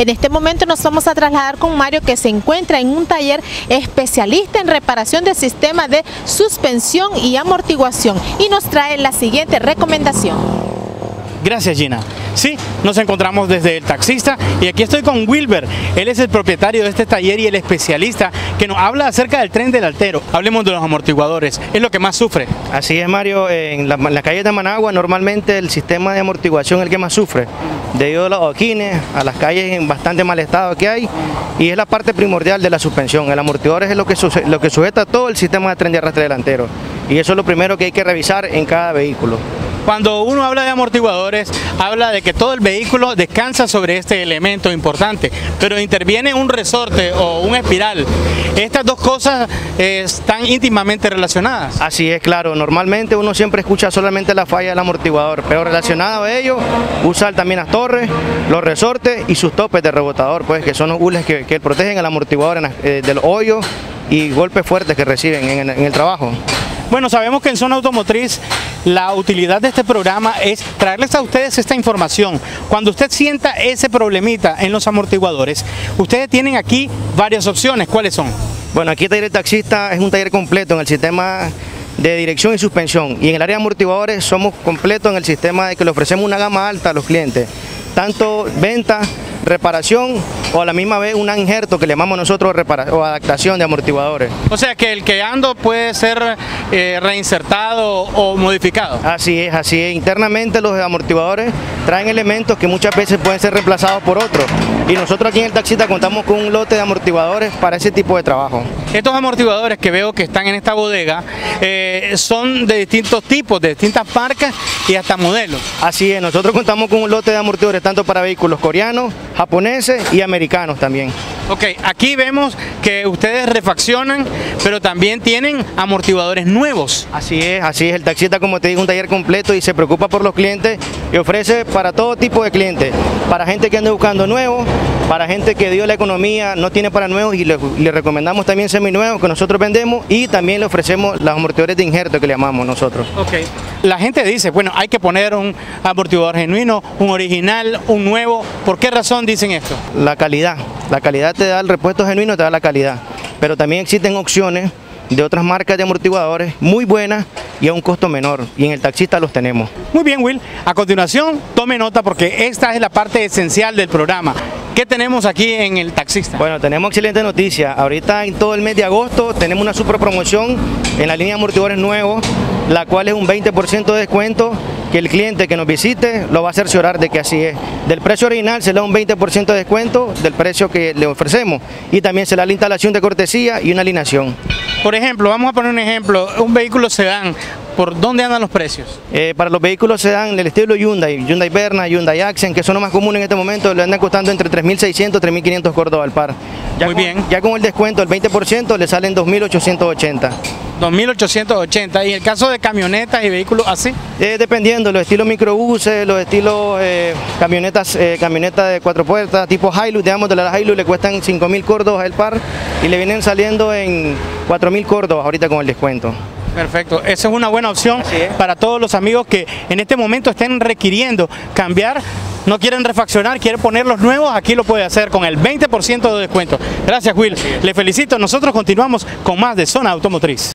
En este momento nos vamos a trasladar con Mario que se encuentra en un taller especialista en reparación del sistema de suspensión y amortiguación y nos trae la siguiente recomendación. Gracias Gina. Sí, nos encontramos desde el taxista y aquí estoy con Wilber. Él es el propietario de este taller y el especialista que nos habla acerca del tren del altero. Hablemos de los amortiguadores, es lo que más sufre. Así es Mario, en la, en la calle de Managua normalmente el sistema de amortiguación es el que más sufre, debido a los adoquines, a las calles en bastante mal estado que hay y es la parte primordial de la suspensión. El amortiguador es lo que, lo que sujeta todo el sistema de tren de arrastre delantero y eso es lo primero que hay que revisar en cada vehículo. Cuando uno habla de amortiguadores, habla de que todo el vehículo descansa sobre este elemento importante, pero interviene un resorte o un espiral. Estas dos cosas eh, están íntimamente relacionadas. Así es, claro. Normalmente uno siempre escucha solamente la falla del amortiguador, pero relacionado a ello, usa también las torres, los resortes y sus topes de rebotador, pues que son los hules que, protegen al amortiguador eh, del hoyo y golpes fuertes que reciben en el trabajo. Bueno, sabemos que en Zona Automotriz la utilidad de este programa es traerles a ustedes esta información. Cuando usted sienta ese problemita en los amortiguadores, ustedes tienen aquí varias opciones. ¿Cuáles son? Bueno, aquí el taller taxista es un taller completo en el sistema de dirección y suspensión y en el área de amortiguadores somos completos en el sistema de que le ofrecemos una gama alta a los clientes, tanto venta reparación o a la misma vez un injerto que le llamamos nosotros o adaptación de amortiguadores. O sea que el que ando puede ser eh, reinsertado o modificado. Así es, así es. Internamente los amortiguadores traen elementos que muchas veces pueden ser reemplazados por otros. Y nosotros aquí en el taxista contamos con un lote de amortiguadores para ese tipo de trabajo. Estos amortiguadores que veo que están en esta bodega eh, son de distintos tipos, de distintas marcas y hasta modelos. Así es, nosotros contamos con un lote de amortiguadores tanto para vehículos coreanos, japoneses y americanos también. Ok, aquí vemos que ustedes refaccionan, pero también tienen amortiguadores nuevos. Así es, así es. El taxista, como te digo, un taller completo y se preocupa por los clientes y ofrece para todo tipo de clientes. Para gente que ande buscando nuevos, para gente que dio la economía, no tiene para nuevos y le, recomendamos también seminuevos que nosotros vendemos y también le ofrecemos los amortiguadores de injerto que le llamamos nosotros. Ok. La gente dice, bueno, hay que poner un amortiguador genuino, un original, un nuevo. ¿Por qué razón dicen esto? La calidad. La calidad te da el repuesto genuino, te da la calidad. Pero también existen opciones de otras marcas de amortiguadores muy buenas y a un costo menor y en el taxista los tenemos. Muy bien Will, a continuación tome nota porque esta es la parte esencial del programa. ¿Qué tenemos aquí en el taxista? Bueno, tenemos excelente noticia. Ahorita en todo el mes de agosto tenemos una super promoción en la línea de amortiguadores nuevos, la cual es un 20% de descuento que el cliente que nos visite lo va a cerciorar de que así es. Del precio original se le da un 20% de descuento del precio que le ofrecemos y también se le da la instalación de cortesía y una alineación. Por ejemplo, vamos a poner un ejemplo, un vehículo sedán, ¿por dónde andan los precios? Eh, para los vehículos sedán del estilo Hyundai, Hyundai Verna, Hyundai Accent, que son los más comunes en este momento, le andan costando entre 3.600 y 3.500 Córdoba al par. Ya Muy bien. Ya con el descuento del 20% le salen 2.880. 2.880. ¿Y el caso de camionetas y vehículos así? Eh, dependiendo, los estilos microbuses, los estilos eh, camionetas eh, camionetas de cuatro puertas, tipo Hilux, digamos, de la Hilux le cuestan 5.000 córdobas el par y le vienen saliendo en 4.000 córdobas ahorita con el descuento. Perfecto, esa es una buena opción para todos los amigos que en este momento estén requiriendo cambiar no quieren refaccionar, quieren poner los nuevos, aquí lo puede hacer con el 20% de descuento. Gracias Will, le felicito, nosotros continuamos con más de Zona Automotriz.